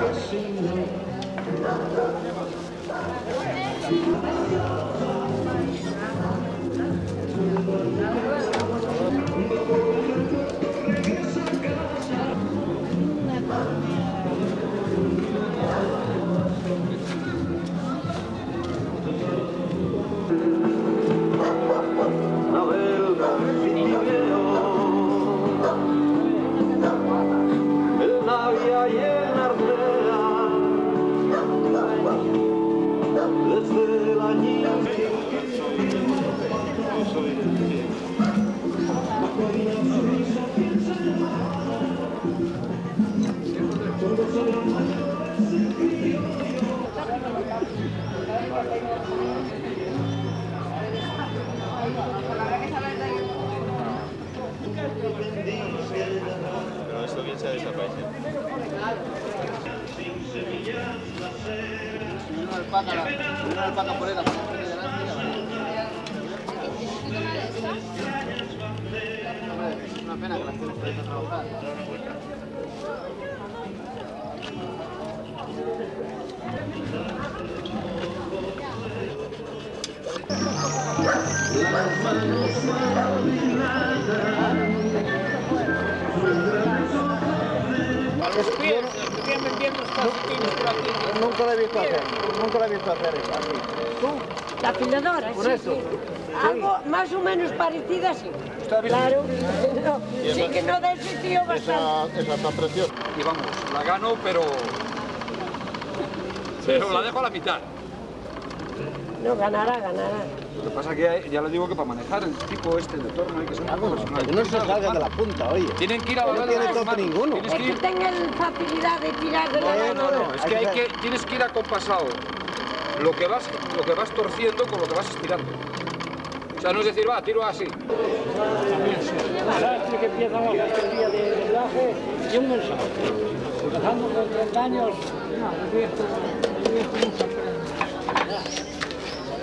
Pero Una alpaca, una alpaca la y la Hombre, es una pena que las tienes que ir a trabajar. Nunca lo he visto hacer, nunca lo he visto hacer eso, así. La afiladora, Por sí, eso. sí. Algo más o menos parecida, sí. Claro. No, sí que no da ese tío bastante. Esa, esa está preciosa. Y vamos, la gano, pero. Pero la dejo a la mitad. No, ganará, ganará. Lo que pasa que hay- ya le digo que para manejar el tipo este de torno hay que ser un poco profesional. Que no se salga de la punta, oye. Tienen que ir a No la tiene toque ninguno. Es que que tengan facilidad de tirar de la No, no, no, es que hay que que, tienes que ir acompasado. Lo que vas, lo que vas torciendo con lo que vas estirando. O sea, no es decir, va, tiro así. desastre que empieza a el día de viaje y un mensaje. Empezando con 30 años, no,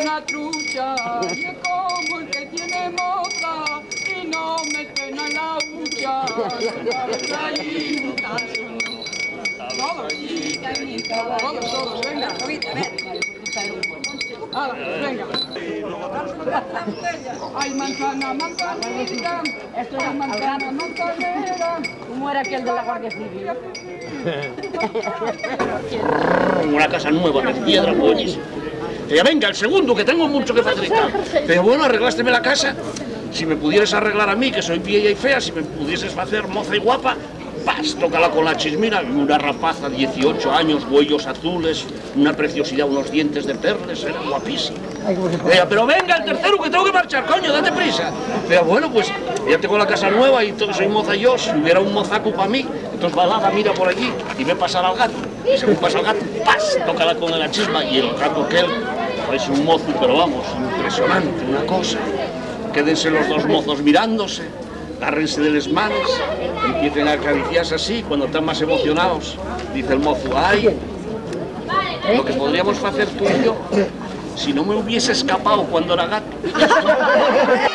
Una trucha y es como el que tiene moza y no meten a la hucha. Todos, todos, todos, venga. Ay, manzana, manzanita. Esto es manzana, manzanera. ¿Cómo era aquel de la Guardia Civil? una casa nueva de piedra buenísima. Te venga, el segundo, que tengo mucho que facilitar. Te bueno, arreglásteme la casa. Si me pudieras arreglar a mí, que soy vieja y fea, si me pudieses hacer moza y guapa, ¡pas! Tócala con la chismina. Y una rapaza, 18 años, huellos azules, una preciosidad, unos dientes de perles, era guapísima. Ella, pero venga, el tercero, que tengo que marchar, coño, date prisa. Pero bueno, pues ya tengo la casa nueva y todo, soy moza yo. Si hubiera un mozaco para mí, entonces balada, mira por allí y ve pasar al gato. Y según pasa al gato, ¡pas! Tócala con la chisma y el gato aquel es un mozo, pero vamos, impresionante, una cosa. Quédense los dos mozos mirándose, agárrense de las manos, empiecen a acariciarse así, cuando están más emocionados, dice el mozo, ay, lo que podríamos hacer tú y yo, si no me hubiese escapado cuando era gato.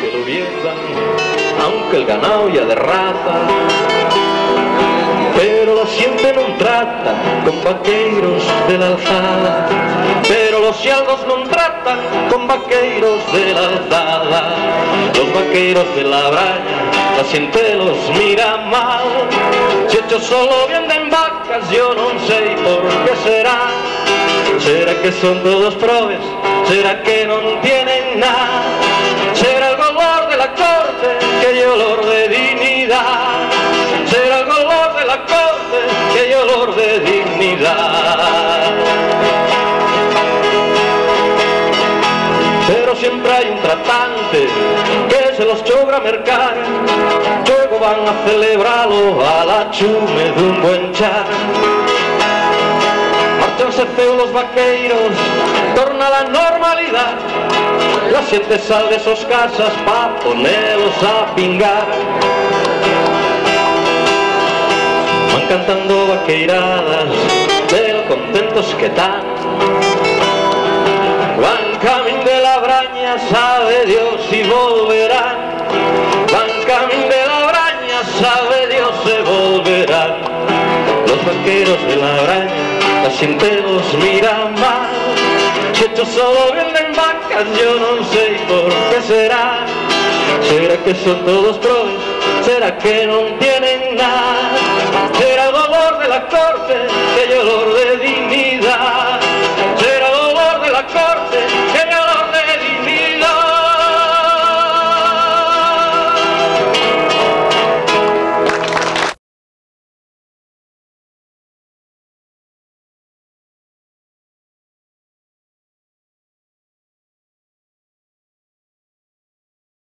que lo vendan, aunque el ganado ya de raza. Pero la siempre non trata con vaqueiros de la alzada Pero los cialgos non tratan con vaqueiros de la alzada Los vaqueiros de la braña, la siente los mira mal. Si ellos solo venden vacas, yo no sé por qué será. Será que son todos probes, será que no tienen nada Pero siempre hay un tratante que se los chogra mercar, luego van a celebrarlo a la chume de un buen char. Marchanse feo los vaqueiros, torna la normalidad, la siete sal de sus casas pa' ponerlos a pingar. Van cantando vaqueiradas de lo contentos que están. Van camino de la braña, sabe Dios si volverán. Van camino de la braña, sabe Dios se volverán. Los vaqueros de la braña, la gente los mira mal. Si estos solo venden vacas, yo no sé por qué será. ¿Será que son todos pros? ¿Será que no tienen nada? Será